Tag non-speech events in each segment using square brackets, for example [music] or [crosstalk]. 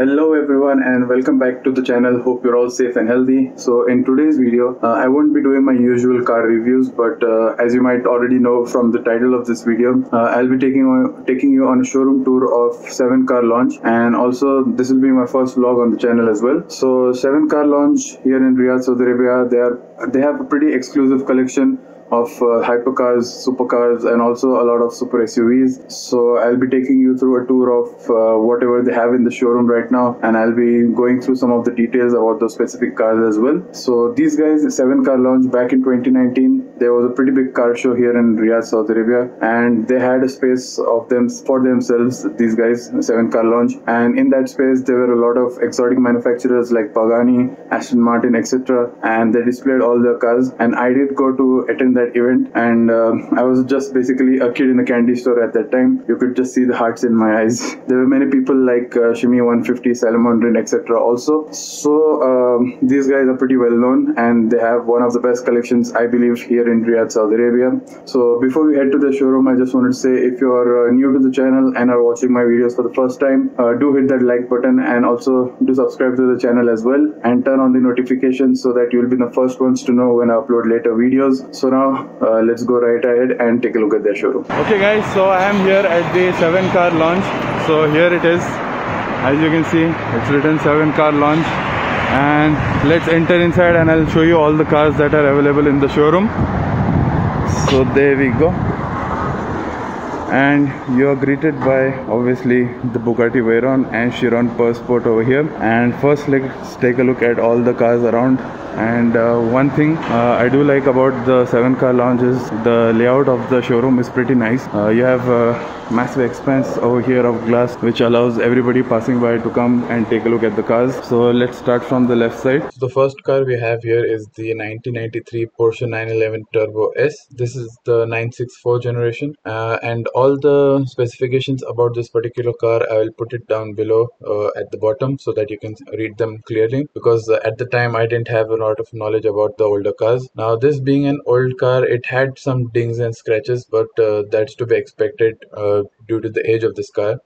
Hello everyone and welcome back to the channel. Hope you're all safe and healthy. So in today's video, uh, I won't be doing my usual car reviews, but uh, as you might already know from the title of this video, uh, I'll be taking on, taking you on a showroom tour of 7 Car Lounge and also this will be my first vlog on the channel as well. So 7 Car Lounge here in Riyadh, Saudi Arabia, they are they have a pretty exclusive collection of uh, hypercars, supercars, and also a lot of super SUVs. So I'll be taking you through a tour of uh, whatever they have in the showroom right now, and I'll be going through some of the details about those specific cars as well. So these guys, Seven Car Lounge back in 2019. There was a pretty big car show here in Riyadh, Saudi Arabia, and they had a space of them for themselves. These guys, Seven Car Lounge, and in that space there were a lot of exotic manufacturers like Pagani, Aston Martin, etc. And they displayed all their cars. And I did go to attend that event and uh, I was just basically a kid in a candy store at that time. You could just see the hearts in my eyes. [laughs] There were many people like uh, Shmee150, Salomon etc. also. So um, these guys are pretty well known and they have one of the best collections I believe here in Riyadh, Saudi Arabia. So before we head to the showroom, I just wanted to say if you are uh, new to the channel and are watching my videos for the first time, uh, do hit that like button and also do subscribe to the channel as well and turn on the notifications so that you'll be the first ones to know when I upload later videos. So now uh, let's go right ahead and take a look at their showroom. Okay guys so i am here at the 7 Car Lounge. So here it is. As you can see it's written 7 Car Lounge. And let's enter inside and i'll show you all the cars that are available in the showroom. So there we go. And you are greeted by obviously the Bugatti Veyron and Chiron Sport over here. And first let's take a look at all the cars around and uh, one thing uh, I do like about the 7 Car Lounge is the layout of the showroom is pretty nice. Uh, you have massive expanse over here of glass which allows everybody passing by to come and take a look at the cars. So let's start from the left side. So the first car we have here is the 1993 Porsche 911 Turbo S. This is the 964 generation. Uh, and all the specifications about this particular car I will put it down below uh, at the bottom so that you can read them clearly. Because uh, at the time I didn't have a lot of knowledge about the older cars. Now this being an old car it had some dings and scratches but uh, that's to be expected uh, due to the age of this car.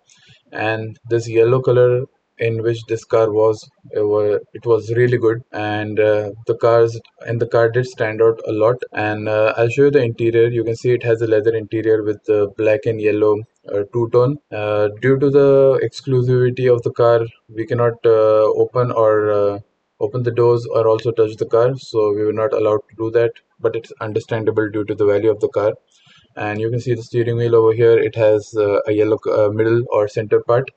And this yellow color in which this car was it was, it was really good. And uh, the cars and the car did stand out a lot. And uh, i'll show you the interior. You can see it has a leather interior with the black and yellow uh, two-tone. Uh, due to the exclusivity of the car we cannot uh, open or uh, open the doors or also touch the car so we were not allowed to do that but it's understandable due to the value of the car. And you can see the steering wheel over here it has uh, a yellow uh, middle or center part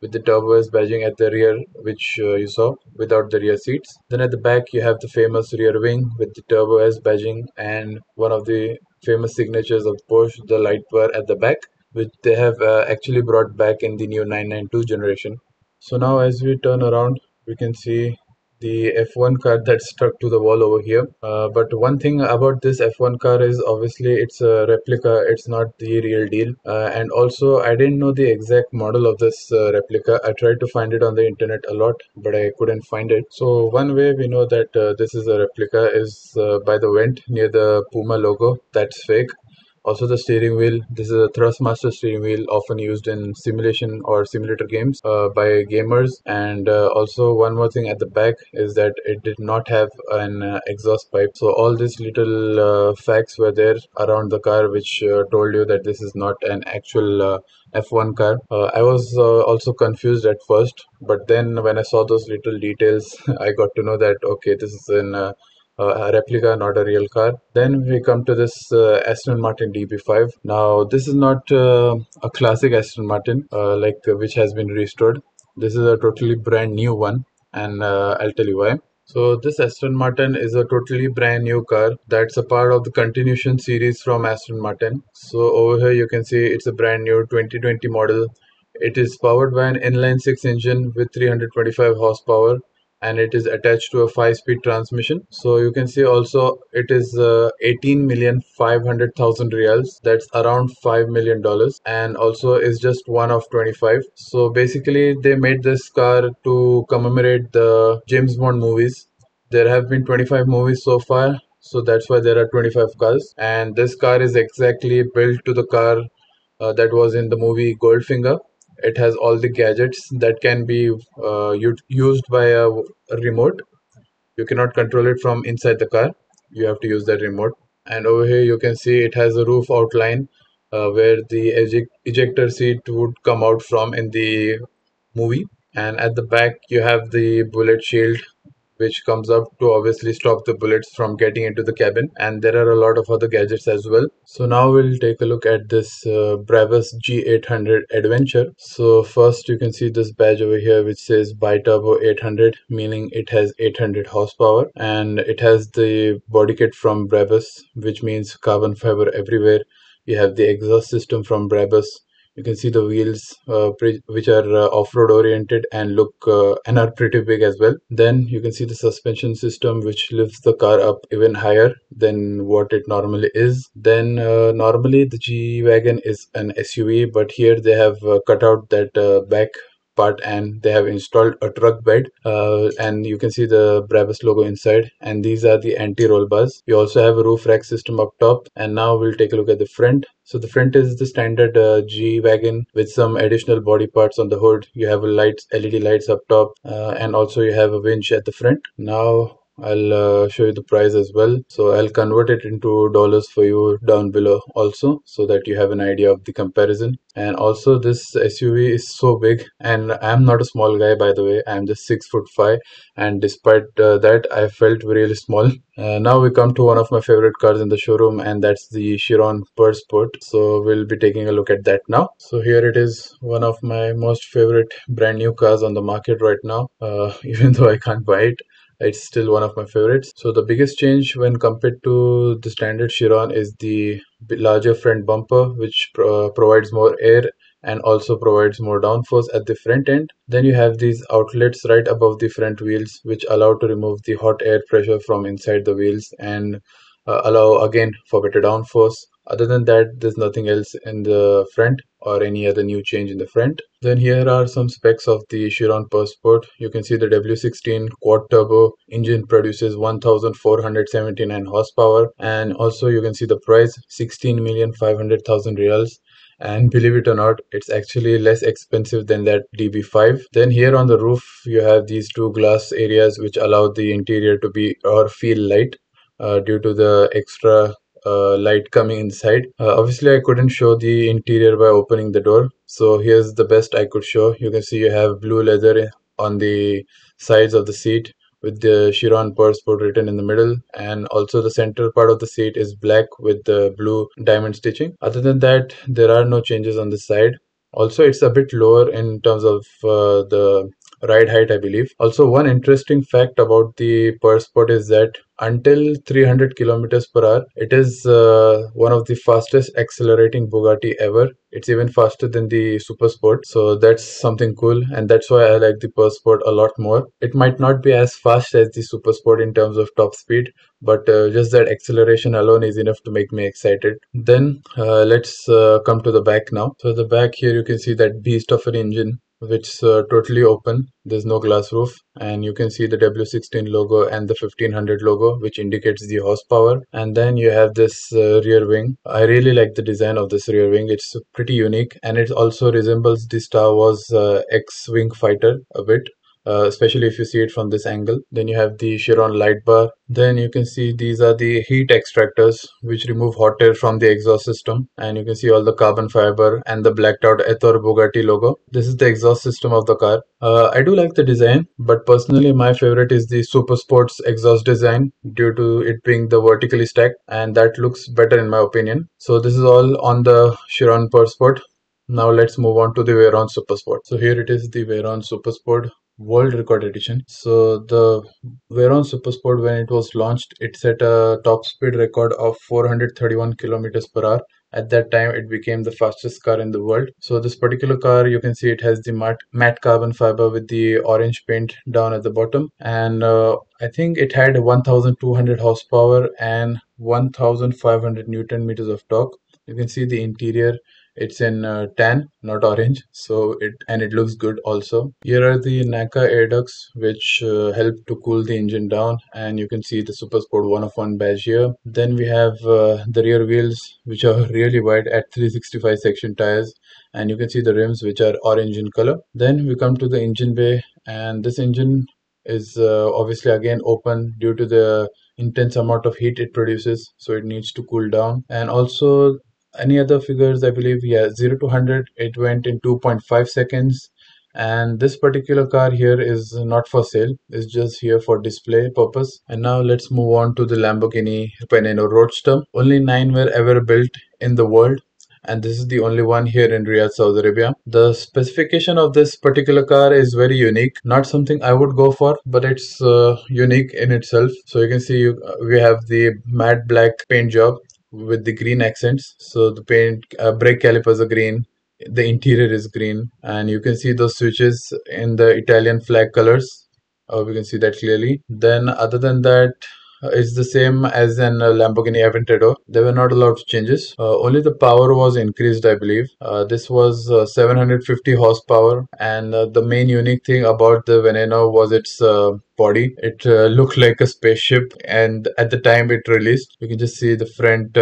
with the turbo S badging at the rear which uh, you saw without the rear seats. Then at the back you have the famous rear wing with the turbo S badging and one of the famous signatures of Porsche the light bar at the back which they have uh, actually brought back in the new 992 generation. So now as we turn around we can see the F1 car that's stuck to the wall over here. Uh, but one thing about this F1 car is obviously it's a replica, it's not the real deal. Uh, and also, I didn't know the exact model of this uh, replica. I tried to find it on the internet a lot, but I couldn't find it. So, one way we know that uh, this is a replica is uh, by the vent near the Puma logo. That's fake also the steering wheel this is a thrustmaster steering wheel often used in simulation or simulator games uh, by gamers and uh, also one more thing at the back is that it did not have an uh, exhaust pipe so all these little uh, facts were there around the car which uh, told you that this is not an actual uh, F1 car. I was also confused at first, but then when I saw those little details, [laughs] I got to know that okay, this is an a replica, not a real car. Then we come to this uh, Aston Martin DB5. Now this is not uh, a classic Aston Martin uh, like which has been restored. This is a totally brand new one, and I'll tell you why. So this Aston Martin is a totally brand new car that's a part of the continuation series from Aston Martin. So over here you can see it's a brand new 2020 model. It is powered by an inline 6 engine with 325 horsepower and it is attached to a 5 speed transmission. So you can see also it is uh, 18 million 500,000 riyals. That's around 5 million dollars. And also is just one of 25 so basically they made this car to commemorate the James Bond movies. There have been 25 movies so far. So that's why there are 25 cars. And this car is exactly built to the car uh, that was in the movie Goldfinger it has all the gadgets that can be uh, used by a, remote. You cannot control it from inside the car. You have to use that remote. And over here you can see it has a roof outline uh, where the eject ejector seat would come out from in the movie. And at the back you have the bullet shield which comes up to obviously stop the bullets from getting into the cabin. And there are a lot of other gadgets as well. So now we'll take a look at this uh, Brabus G800 Adventure. So first you can see this badge over here which says Biturbo 800 meaning it has 800 horsepower. And it has the body kit from Brabus which means carbon fiber everywhere. You have the exhaust system from Brabus you can see the wheels uh, which are uh, off-road oriented and look uh, and are pretty big as well. Then you can see the suspension system which lifts the car up even higher than what it normally is. Then uh, normally the g-wagon is an suv but here they have uh, cut out that uh, back part and they have installed a truck bed uh, and you can see the Brabus logo inside and these are the anti-roll bars. You also have a roof rack system up top and now we'll take a look at the front. So the front is the standard uh, G-Wagon with some additional body parts on the hood. You have lights, LED lights up top uh, and also you have a winch at the front. Now I'll uh, show you the price as well. So I'll convert it into dollars for you down below also so that you have an idea of the comparison. And also this SUV is so big and I'm not a small guy by the way. I'm just six foot five and despite uh, that I felt really small. [laughs] Uh, now we come to one of my favorite cars in the showroom and that's the Chiron Sport. So we'll be taking a look at that now. So here it is one of my most favorite brand new cars on the market right now uh, [laughs] even though I can't buy it it's still one of my favorites. So the biggest change when compared to the standard Chiron is the larger front bumper which pro provides more air and also provides more downforce at the front end. Then you have these outlets right above the front wheels which allow to remove the hot air pressure from inside the wheels and uh, allow again for better downforce other than that there's nothing else in the front or any other new change in the front. Then here are some specs of the Chiron Pur Sport. You can see the W16 quad turbo engine produces 1479 horsepower. And also you can see the price 16,500,000 reals. And believe it or not it's actually less expensive than that db5 then here on the roof you have these two glass areas which allow the interior to be or feel light uh, due to the extra light coming inside uh, obviously i couldn't show the interior by opening the door so here's the best i could show you can see you have blue leather on the sides of the seat with the Chiron Sport written in the middle and also the center part of the seat is black with the blue diamond stitching. Other than that there are no changes on this side. Also it's a bit lower in terms of uh, the ride height I believe. Also one interesting fact about the Sport is that until 300 kilometers per hour it is uh, one of the fastest accelerating bugatti ever. It's even faster than the super sport so that's something cool and that's why i like the Pur Sport a lot more. It might not be as fast as the super sport in terms of top speed but uh, just that acceleration alone is enough to make me excited. Then uh, let's uh, come to the back now. So the back here you can see that beast of an engine which is uh, totally open. There's no glass roof. And you can see the w16 logo and the 1500 logo which indicates the horsepower. And then you have this uh, rear wing. I really like the design of this rear wing. It's pretty unique. And it also resembles the star wars uh, x-wing fighter a bit uh, especially if you see it from this angle. Then you have the Chiron light bar. Then you can see these are the heat extractors which remove hot air from the exhaust system. And you can see all the carbon fiber and the blacked out Ettore Bugatti logo. This is the exhaust system of the car. Uh, I do like the design but personally my favorite is the Super Sports exhaust design due to it being the vertically stacked. And that looks better in my opinion. So this is all on the Chiron Pur Sport now let's move on to the Veyron Super Sport. So here it is the Veyron Super Sport world record edition. So the Veyron Supersport when it was launched it set a top speed record of 431 kilometers per hour. At that time it became the fastest car in the world. So this particular car you can see it has the matte, matte carbon fiber with the orange paint down at the bottom. And uh, i think it had 1200 horsepower and 1500 newton meters of torque. You can see the interior it's in uh, tan not orange. So it and it looks good also. Here are the NACA air ducts which uh, help to cool the engine down. And you can see the super sport one of one badge here. Then we have uh, the rear wheels which are [laughs] really wide at 365 section tires. And you can see the rims which are orange in color. Then we come to the engine bay. And this engine is uh, obviously again open due to the intense amount of heat it produces. So it needs to cool down. And also any other figures? I believe yeah 0 to 100 it went in 2.5 seconds. And this particular car here is not for sale. It's just here for display purpose. And now let's move on to the lamborghini veneno roadster. Only nine were ever built in the world. And this is the only one here in Riyadh, Saudi Arabia. The specification of this particular car is very unique. Not something I would go for, but it's uh, unique in itself. So you can see uh, we have the matte black paint job with the green accents. So the paint uh, brake calipers are green. The interior is green, and you can see those switches in the Italian flag colors. Uh, we can see that clearly. Then, other than that, it's the same as an uh, Lamborghini Aventador. There were not a lot of changes. Uh, only the power was increased, I believe. Uh, this was uh, 750 horsepower, and uh, the main unique thing about the Veneno was its body. It looked like a spaceship, and at the time it released, you can just see the front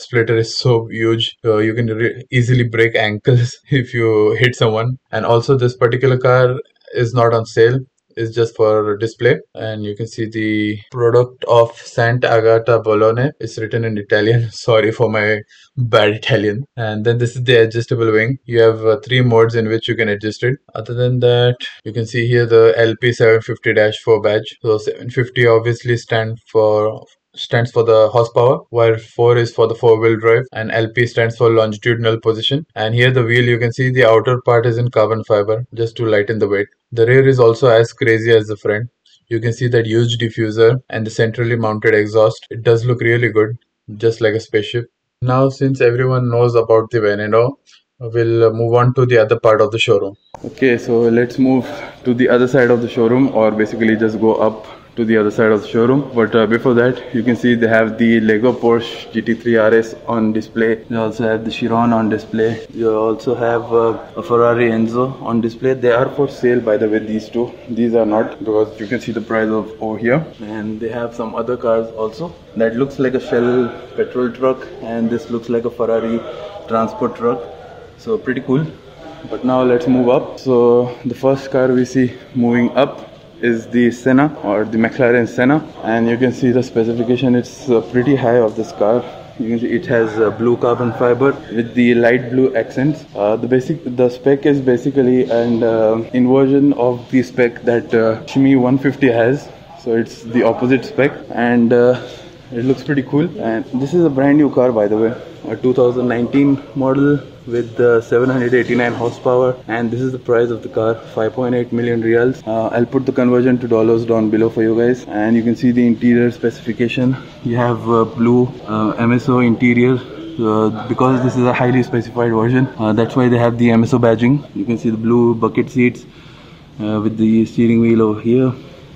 splitter is so huge. you can re- easily break [laughs] ankles if you hit someone. And also, this particular car is not on sale is just for display. And you can see the product of Santa Agata Bologna it's written in Italian. [laughs] Sorry for my bad Italian. And then this is the adjustable wing. You have uh, three modes in which you can adjust it. Other than that you can see here the LP 750-4 badge. So 750 obviously stand for stands for the horsepower, while 4 is for the four wheel drive, and LP stands for longitudinal position. And here the wheel, you can see the outer part is in carbon fiber just to lighten the weight. The rear is also as crazy as the front. You can see that huge diffuser and the centrally mounted exhaust. It does look really good, just like a spaceship. Now, since everyone knows about the Veneno, we'll move on to the other part of the showroom. Okay, so let's move to the other side of the showroom or basically just go up to the other side of the showroom. But uh, before that you can see they have the Lego Porsche GT3 RS on display. They also have the Chiron on display. You also have uh, a Ferrari Enzo on display. They are for sale by the way these two. These are not because you can see the price of over here. And they have some other cars also. That looks like a Shell petrol truck and this looks like a Ferrari transport truck. So pretty cool. But now let's move up. So the first car we see moving up is the Senna or the McLaren Senna and you can see the specification. It's uh, pretty high of this car. You can see it has uh, blue carbon fiber with the light blue accents. Uh, the basic the spec is basically an uh, inversion of the spec that uh, Shmee150 has. So it's the opposite spec and uh, it looks pretty cool. And this is a brand new car by the way. A 2019 model with the 789 horsepower and this is the price of the car 5.8 million reals uh, i'll put the conversion to dollars down below for you guys and you can see the interior specification. You have uh, blue mso interior. Uh, because this is a highly specified version uh, that's why they have the mso badging. You can see the blue bucket seats uh, with the steering wheel over here.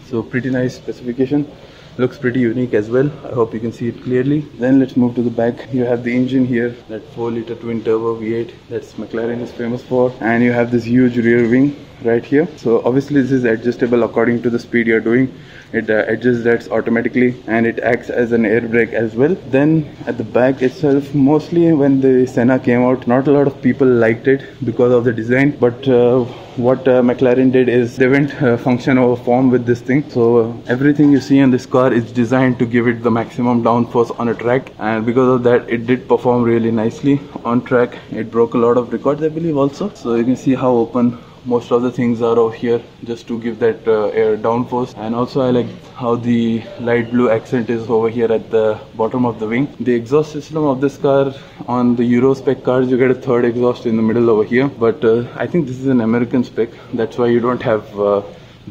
So pretty nice specification looks pretty unique as well. I hope you can see it clearly. Then let's move to the back. You have the engine here that 4 liter twin turbo v8 that's mclaren is famous for. And you have this huge rear wing right here. So obviously this is adjustable according to the speed you're doing. It uh, adjusts that automatically and it acts as an air brake as well. Then at the back itself mostly when the Senna came out not a lot of people liked it because of the design. But uh, what uh, McLaren did is they went uh, function over form with this thing. So uh, everything you see in this car is designed to give it the maximum downforce on a track. And because of that it did perform really nicely on track. It broke a lot of records I believe also. So you can see how open most of the things are over here just to give that uh, air downforce. And also I like how the light blue accent is over here at the bottom of the wing. The exhaust system of this car on the Euro spec cars you get a third exhaust in the middle over here. But uh, I think this is an American spec. That's why you don't have uh,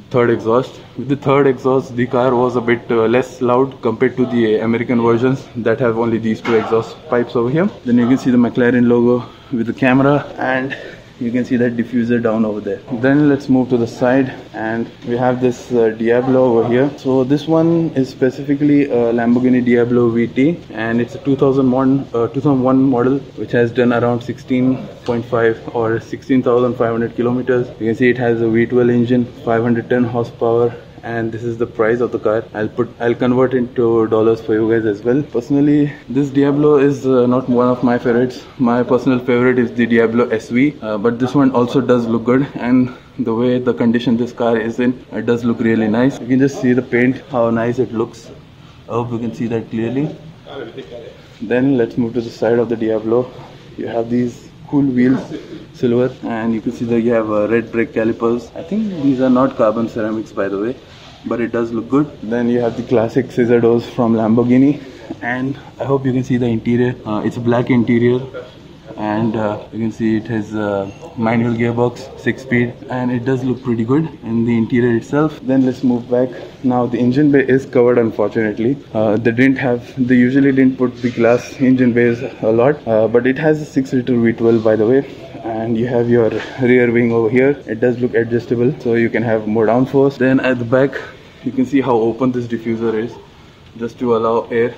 third exhaust. With the third exhaust the car was a bit uh, less loud compared to the American versions that have only these two exhaust pipes over here. Then you can see the McLaren logo with the camera. And you can see that diffuser down over there. Then let's move to the side and we have this uh, Diablo over here. So this one is specifically a Lamborghini Diablo VT and it's a 2001 uh, 2001 model which has done around 16.5 or 16,500 kilometers. You can see it has a V12 engine 510 horsepower and this is the price of the car. I'll put i'll convert into dollars for you guys as well. Personally this diablo is uh, not one of my favorites. My personal favorite is the diablo sv uh, but this one also does look good. And the way the condition this car is in it does look really nice. You can just see the paint how nice it looks. I hope you can see that clearly. Then let's move to the side of the diablo. You have these cool wheels silver and you can see that you have uh, red brake calipers. I think these are not carbon ceramics by the way but it does look good. Then you have the classic scissor doors from lamborghini. And i hope you can see the interior. Uh, it's a black interior and uh, you can see it has a manual gearbox six speed and it does look pretty good in the interior itself. Then let's move back. Now the engine bay is covered unfortunately. Uh, they didn't have they usually didn't put the glass engine bays a lot uh, but it has a 6 liter v12 by the way. And you have your rear wing over here. It does look adjustable so you can have more downforce. Then at the back you can see how open this diffuser is just to allow air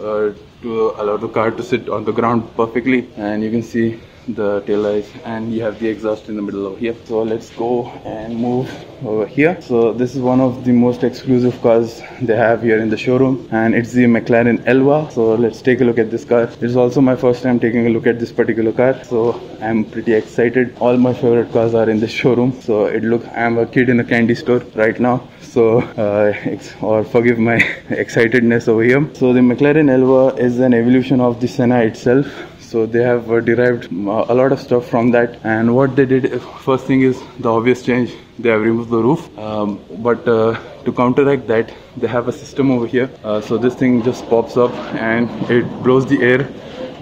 uh, to allow the car to sit on the ground perfectly and you can see the tail lights and you have the exhaust in the middle over here. So let's go and move over here. So this is one of the most exclusive cars they have here in the showroom and it's the mclaren elva. So let's take a look at this car. It's also my first time taking a look at this particular car. So i'm pretty excited. All my favorite cars are in the showroom. So it look i'm a kid in a candy store right now. So uh, or forgive my [laughs] excitedness over here. So the mclaren elva is an evolution of the senna itself so they have uh, derived uh, a lot of stuff from that. And what they did first thing is the obvious change. They have removed the roof. Um, but uh, to counteract that they have a system over here. Uh, so this thing just pops up and it blows the air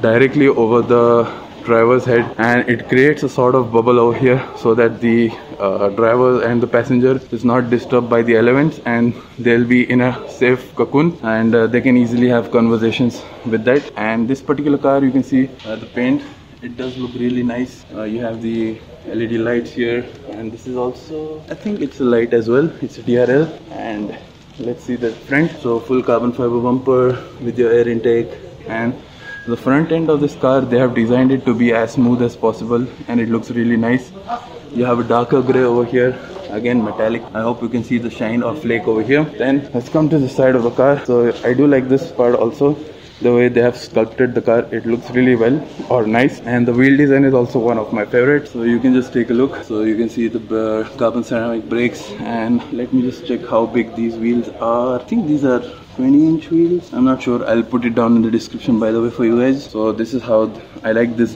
directly over the driver's head and it creates a sort of bubble over here so that the uh, driver and the passenger is not disturbed by the elements and they'll be in a safe cocoon and uh, they can easily have conversations with that. And this particular car you can see uh, the paint it does look really nice. Uh, you have the LED lights here and this is also I think it's a light as well. It's a DRL and let's see the front. So full carbon fiber bumper with your air intake and the front end of this car they have designed it to be as smooth as possible and it looks really nice. You have a darker gray over here. Again metallic. I hope you can see the shine or flake over here. Then let's come to the side of the car. So i do like this part also. The way they have sculpted the car it looks really well or nice. And the wheel design is also one of my favorites. So you can just take a look. So you can see the carbon ceramic brakes. And let me just check how big these wheels are. I think these are 20 inch wheels. I'm not sure. I'll put it down in the description by the way for you guys. So this is how i like this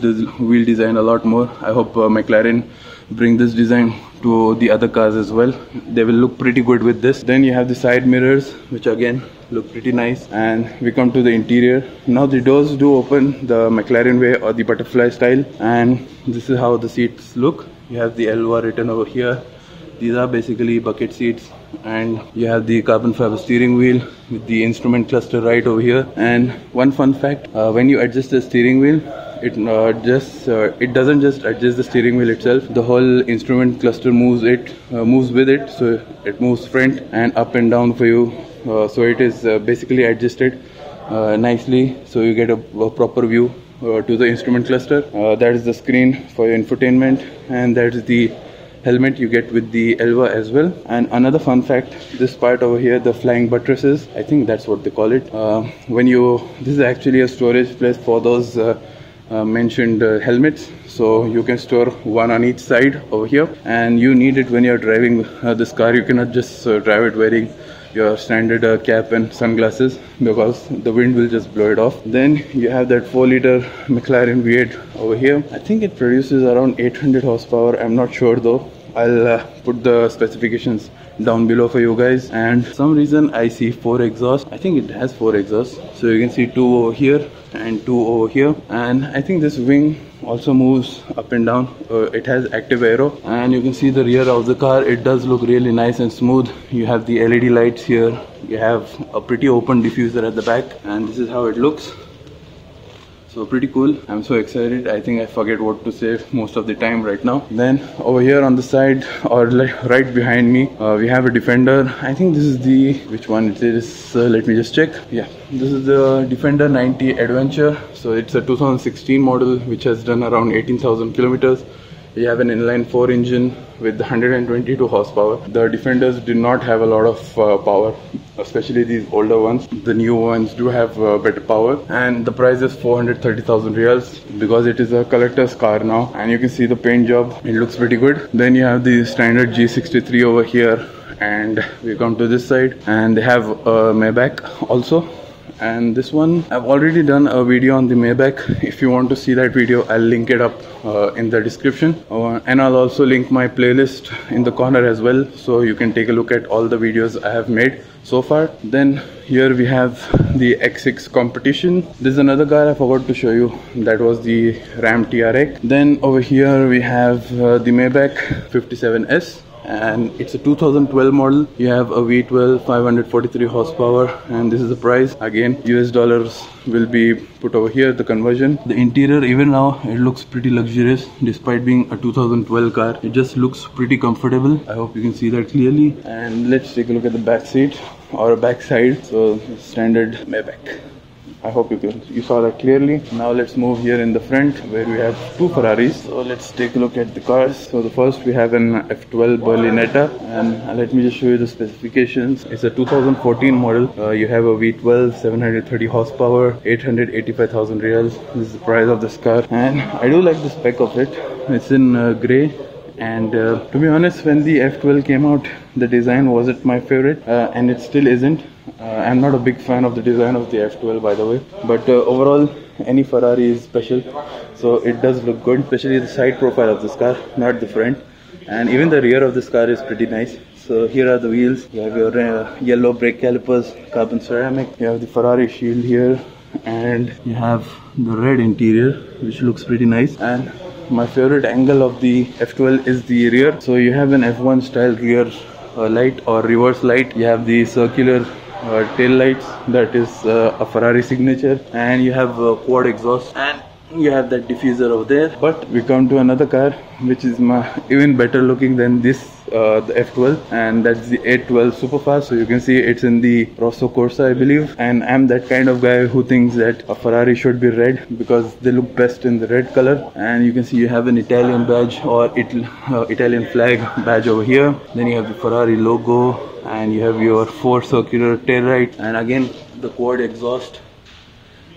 wheel design a lot more. I hope uh, mclaren bring this design to the other cars as well. They will look pretty good with this. Then you have the side mirrors which again look pretty nice. And we come to the interior. Now the doors do open the mclaren way or the butterfly style. And this is how the seats look. You have the elva written over here. These are basically bucket seats and you have the carbon fiber steering wheel with the instrument cluster right over here. And one fun fact uh, when you adjust the steering wheel it uh, just uh, it doesn't just adjust the steering wheel itself. The whole instrument cluster moves it uh, moves with it so it moves front and up and down for you. Uh, so it is uh, basically adjusted nicely so you get a, a proper view to the instrument cluster. That is the screen for your infotainment and that is the helmet you get with the Elva as well. And another fun fact, this part over here, the flying buttresses, I think that's what they call it. Uh, when you, this is actually a storage place for those uh, uh, mentioned uh, helmets so you can store one on each side over here and you need it when you're driving uh, this car you cannot just uh, drive it wearing your standard uh, cap and sunglasses because the wind will just blow it off. Then you have that 4 liter mclaren v8 over here. I think it produces around 800 horsepower. I'm not sure though. I'll uh, put the specifications down below for you guys. And some reason i see four exhaust i think it has four exhausts. So you can see two over here and two over here. And i think this wing also moves up and down. Uh, it has active aero. And you can see the rear of the car. It does look really nice and smooth. You have the led lights here. You have a pretty open diffuser at the back. And this is how it looks so pretty cool. I'm so excited. I think i forget what to say most of the time right now. Then over here on the side or like right behind me uh, we have a defender. I think this is the which one it is? Uh, let me just check. Yeah. This is the defender 90 adventure. So it's a 2016 model which has done around 18000 kilometers we have an inline 4 engine with 122 horsepower. The defenders do not have a lot of uh, power especially these older ones. The new ones do have uh, better power. And the price is 430000 reals because it is a collector's car now. And you can see the paint job. It looks pretty good. Then you have the standard g63 over here. And we come to this side. And they have a maybach also and this one I've already done a video on the Maybach. If you want to see that video I'll link it up uh, in the description. Uh, and I'll also link my playlist in the corner as well so you can take a look at all the videos I have made so far. Then here we have the X6 competition. This is another car I forgot to show you. That was the Ram TRX then over here we have uh, the Maybach 57S and it's a 2012 model. You have a v12 543 horsepower and this is the price. Again us dollars will be put over here the conversion. The interior even now it looks pretty luxurious despite being a 2012 car. It just looks pretty comfortable. I hope you can see that clearly. And let's take a look at the back seat or back side. So standard maybach I hope you can, you saw that clearly. Now let's move here in the front where we have two Ferraris. So let's take a look at the cars. So the first we have an F12 Berlinetta and let me just show you the specifications. It's a 2014 model. Uh, you have a V12, 730 horsepower, 885,000 reals. This is the price of this car and I do like the spec of it. It's in uh, grey and uh, to be honest when the F12 came out the design wasn't my favorite uh, and it still isn't I'm not a big fan of the design of the F12 by the way but uh, overall any Ferrari is special. So it does look good especially the side profile of this car not the front. And even the rear of this car is pretty nice. So here are the wheels. You have your uh, yellow brake calipers carbon ceramic. You have the Ferrari shield here and you have the red interior which looks pretty nice. And my favorite angle of the F12 is the rear. So you have an F1 style rear uh, light or reverse light. You have the circular uh, tail lights that is uh, a Ferrari signature and you have quad exhaust and you have that diffuser over there. But we come to another car which is even better looking than this uh, the F12 and that's the 812 Superfast. So you can see it's in the Rosso Corsa I believe. And I'm that kind of guy who thinks that a Ferrari should be red because they look best in the red color. And you can see you have an Italian badge or uh, Italian flag badge over here. Then you have the Ferrari logo and you have your four circular tail light and again the quad exhaust.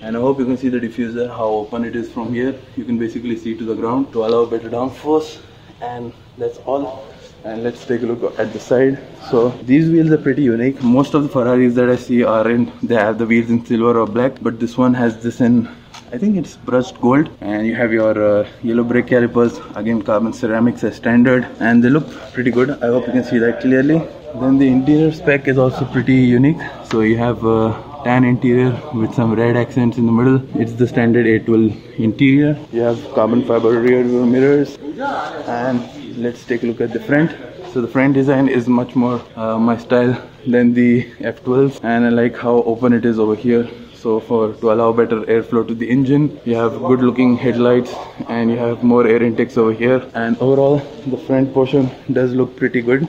And I hope you can see the diffuser how open it is from here. You can basically see to the ground to allow better downforce. And that's all and let's take a look at the side. So these wheels are pretty unique. Most of the Ferraris that I see are in they have the wheels in silver or black but this one has this in I think it's brushed gold. And you have your uh, yellow brake calipers again carbon ceramics as standard. And they look pretty good. I hope you can see that clearly. Then the interior spec is also pretty unique. So you have a tan interior with some red accents in the middle. It's the standard 812 interior. You have carbon fiber rear mirrors. And let's take a look at the front. So the front design is much more uh, my style than the F12s and I like how open it is over here. So for to allow better airflow to the engine you have good looking headlights and you have more air intakes over here. And overall the front portion does look pretty good.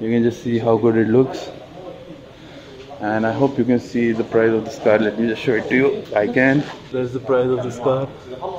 You can just see how good it looks and I hope you can see the price of this car let me just show it to you. I can. That's the price of this car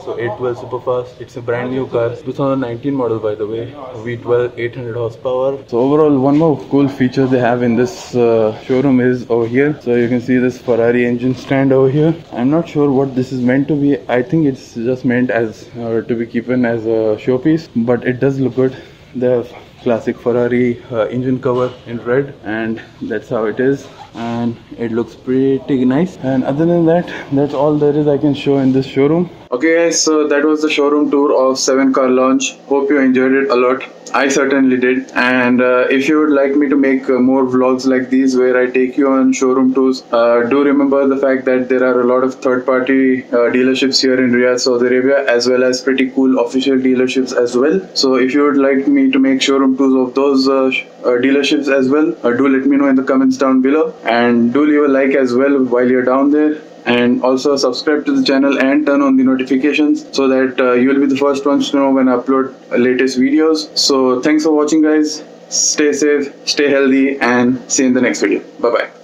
so 812 Superfast. It's a brand new car. 2019 model by the way. V12 800 horsepower. So overall one more cool feature they have in this uh, showroom is over here. So you can see this Ferrari engine stand over here. I'm not sure what this is meant to be. I think it's just meant as uh, to be keeping as a showpiece but it does look good. They have classic Ferrari uh, engine cover in red and that's how it is and it looks pretty nice and other than that that's all there is I can show in this showroom Okay guys, so that was the showroom tour of 7 Car Lounge. Hope you enjoyed it a lot. I certainly did. And uh, if you would like me to make uh, more vlogs like these where I take you on showroom tours, uh, do remember the fact that there are a lot of third party uh, dealerships here in Riyadh, Saudi Arabia, as well as pretty cool official dealerships as well. So if you would like me to make showroom room tours of those uh, uh, dealerships as well do let me know in the comments down below and do leave a like as well while you're down there and also subscribe to the channel and turn on the notifications so that uh, you will be the first ones to know when I upload latest videos. So thanks for watching guys. Stay safe, stay healthy and see you in the next video. Bye bye.